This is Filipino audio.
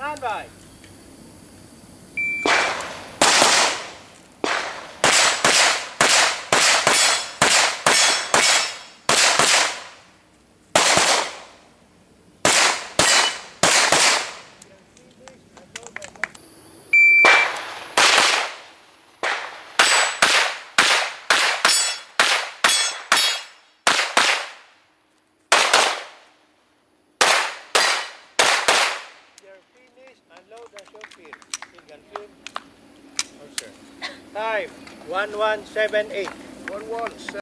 Nine by. Time 1178. 1178.